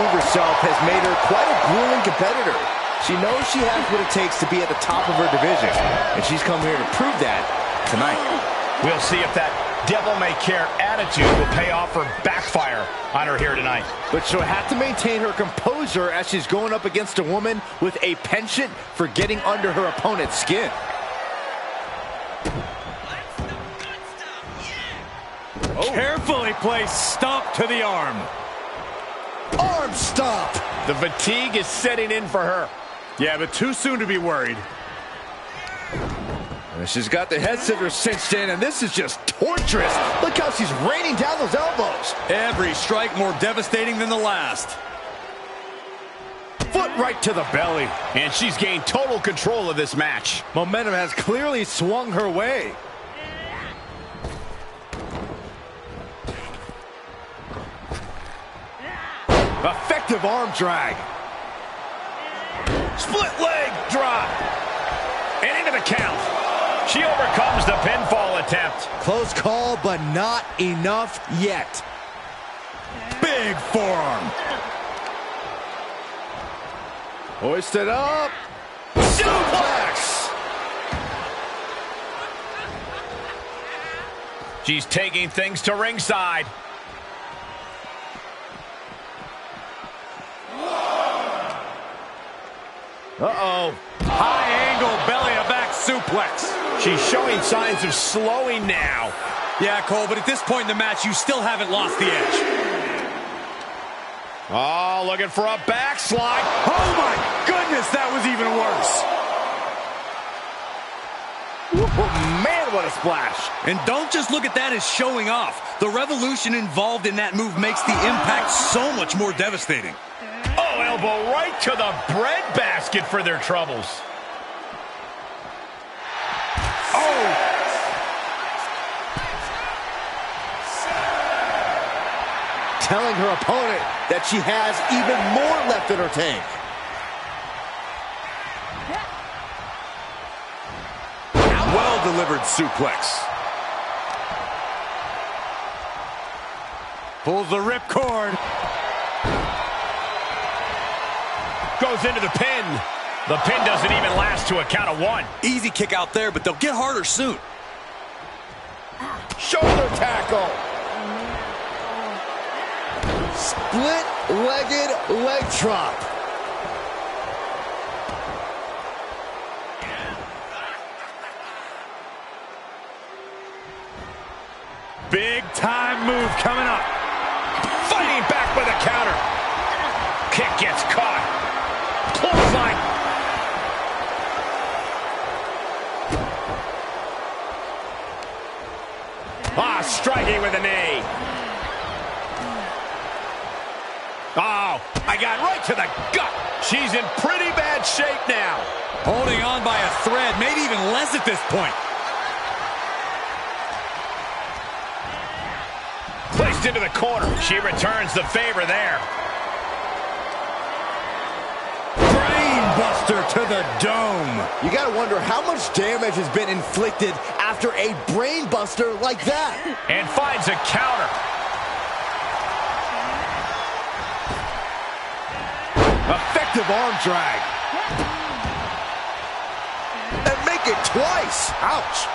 prove herself has made her quite a grueling competitor. She knows she has what it takes to be at the top of her division, and she's come here to prove that tonight. We'll see if that devil-may-care attitude will pay off or backfire on her here tonight. But she'll have to maintain her composure as she's going up against a woman with a penchant for getting under her opponent's skin. Oh. Carefully placed stomp to the arm. Arm stomp. The fatigue is setting in for her. Yeah, but too soon to be worried. She's got the head scissors cinched in, and this is just torturous. Look how she's raining down those elbows. Every strike more devastating than the last. Foot right to the belly. And she's gained total control of this match. Momentum has clearly swung her way. Effective arm drag. Split leg drop. And into the count. She overcomes the pinfall attempt. Close call, but not enough yet. Big forearm. Hoisted up. Suplex. She's taking things to ringside. Uh-oh. High angle belly to back suplex. She's showing signs of slowing now. Yeah, Cole, but at this point in the match, you still haven't lost the edge. Oh, looking for a backslide. Oh, my goodness, that was even worse. Oh, man, what a splash. And don't just look at that as showing off. The revolution involved in that move makes the impact so much more devastating. Elbow right to the breadbasket for their troubles. Oh! Telling her opponent that she has even more left in her tank. Well-delivered suplex. Pulls the ripcord. Goes into the pin. The pin doesn't even last to a count of one. Easy kick out there, but they'll get harder soon. Shoulder tackle. Split-legged leg drop. Big time move coming up. Fighting back with a counter. Kick gets caught. Clothesline. Ah, striking with a knee. Oh, I got right to the gut. She's in pretty bad shape now. Holding on by a thread, maybe even less at this point. Placed into the corner. She returns the favor there. Brainbuster to the dome. You gotta wonder how much damage has been inflicted after a brainbuster like that. And finds a counter. Effective arm drag. And make it twice. Ouch.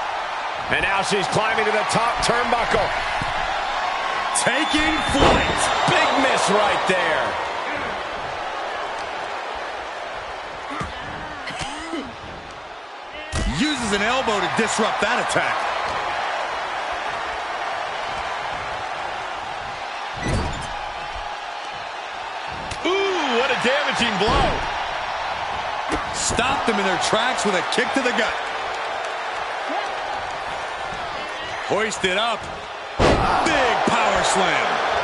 And now she's climbing to the top turnbuckle. Taking flight. Big miss right there. Uses an elbow to disrupt that attack. Ooh, what a damaging blow. Stopped them in their tracks with a kick to the gut. Hoisted up. Big power slam.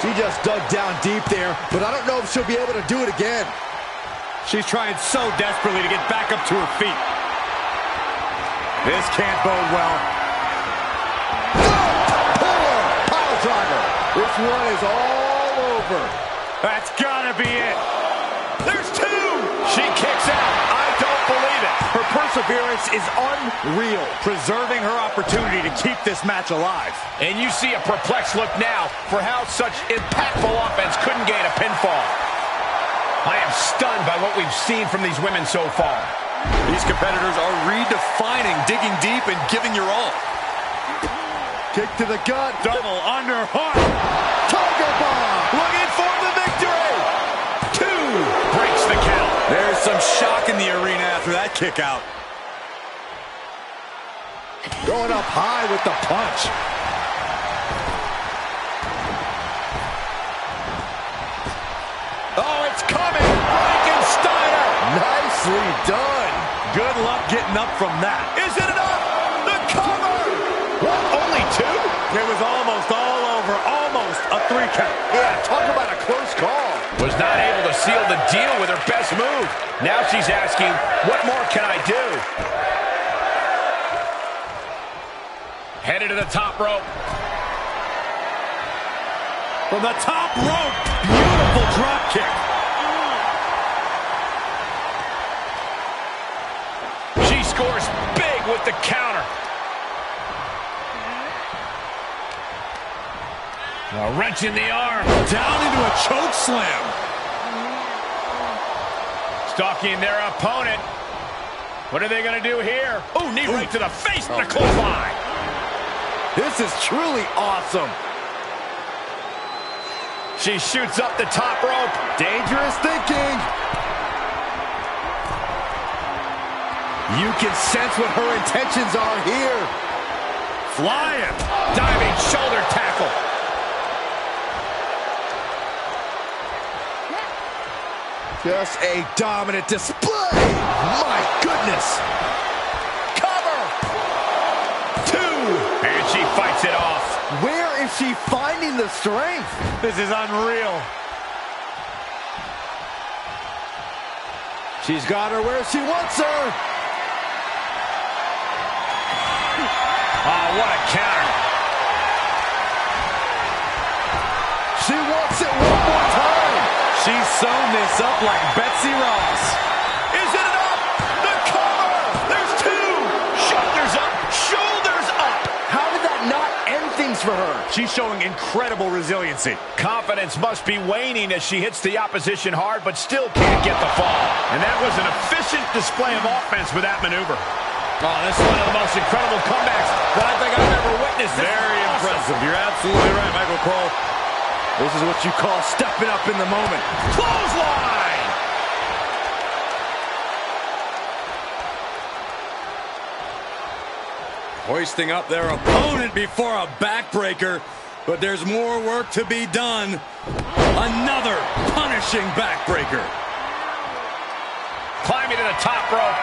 She just dug down deep there, but I don't know if she'll be able to do it again. She's trying so desperately to get back up to her feet. This can't bode well. Oh, Puller, pile driver. This one is all over. Perseverance is unreal, preserving her opportunity to keep this match alive. And you see a perplexed look now for how such impactful offense couldn't gain a pinfall. I am stunned by what we've seen from these women so far. These competitors are redefining digging deep and giving your all. Kick to the gut. Double underhook. Tiger bomb. Looking for the victory. Two. Breaks the count. There's some shock in the arena after that kick out. Going up high with the punch. Oh, it's coming. Frankensteiner. Nicely done. Good luck getting up from that. Is it enough? The cover. What, only two? It was almost all over. Almost a three count. Yeah, talk about a close call. Was not able to seal the deal with her best move. Now she's asking, what more can I do? Headed to the top rope. From the top rope. Beautiful drop kick. She scores big with the counter. A wrench in the arm. Down into a choke slam. Stalking their opponent. What are they going to do here? Oh, knee right to the face and a clothesline. This is truly awesome. She shoots up the top rope. Dangerous thinking. You can sense what her intentions are here. Flying. Diving shoulder tackle. Just a dominant display. My goodness. And she fights it off. Where is she finding the strength? This is unreal. She's got her where she wants her. Oh, what a counter. She wants it one more time. She's sewn this up like Betsy Ross. She's showing incredible resiliency. Confidence must be waning as she hits the opposition hard, but still can't get the fall. And that was an efficient display of offense with that maneuver. Oh, this is one of the most incredible comebacks that I think I've ever witnessed. This Very awesome. impressive. You're absolutely right, Michael Cole. This is what you call stepping up in the moment. Clothesline! Hoisting up their opponent before a backbreaker. But there's more work to be done. Another punishing backbreaker. Climbing to the top rope.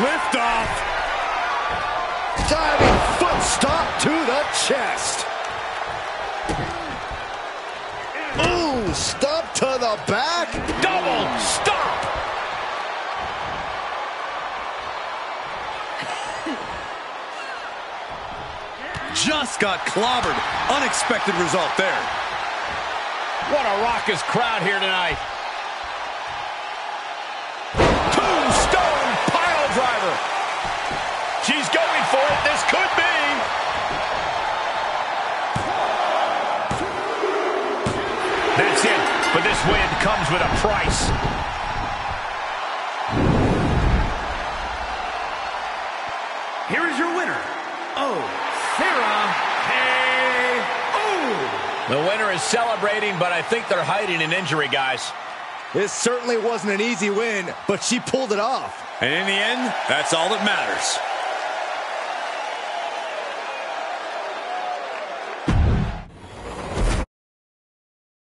Lift off. Diving foot stomp to the chest. Ooh, stomp to the back. Double stomp! Just got clobbered. Unexpected result there. What a raucous crowd here tonight. Tombstone pile driver. She's going for it. This could be. That's it. But this win comes with a price. Here is your winner, oh, Sarah Hey. Oh. The winner is celebrating, but I think they're hiding an injury, guys. This certainly wasn't an easy win, but she pulled it off. And in the end, that's all that matters.